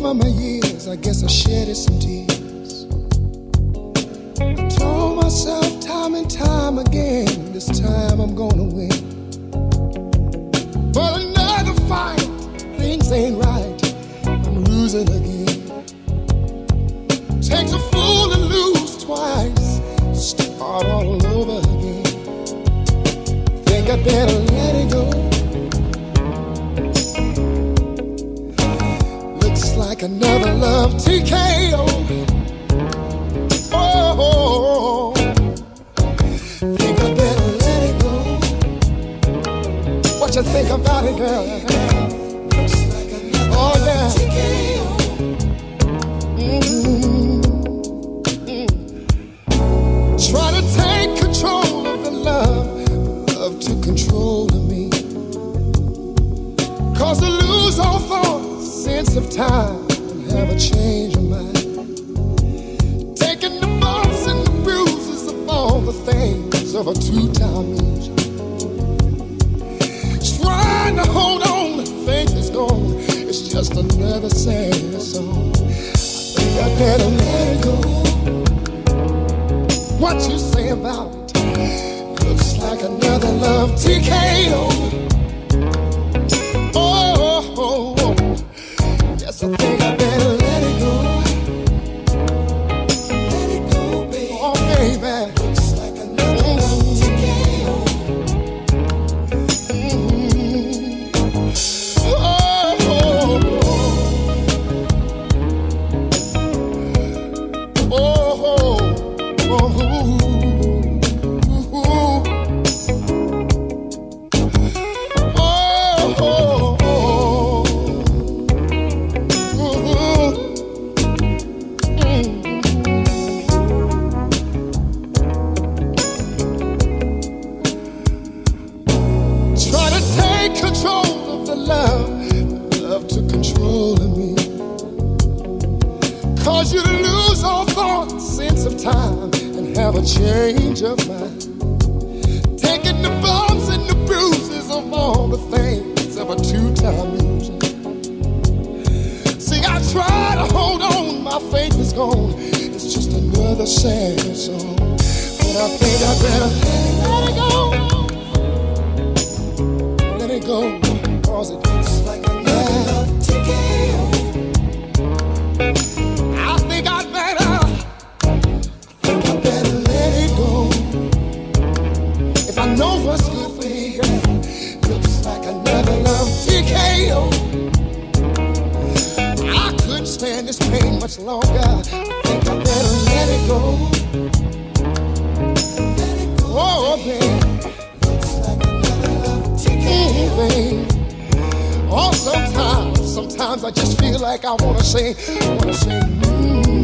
my years, I guess I shedded some tears. I told myself time and time again, this time I'm gonna win. But another fight, things ain't right. I'm losing again. Takes a fool to lose twice, start all over again. Think I better like another love TKO. Oh, think I better let it go. What you think about it, girl? Oh yeah. Mhm. Try to take control of the love, love to control me. Cause to lose all thought, sense of time, What you say about it? Looks like another love TKO. Time, and have a change of mind. Taking the bumps and the bruises of all the things of a two-time loser. See, I try to hold on, my faith is gone. It's just another sad song. But I think I better let it go. Let it go. Much longer. I think I better let it go. Let it go. Oh, baby. Looks like another love TKO. baby. Oh, sometimes, sometimes I just feel like I wanna say, wanna say, mm.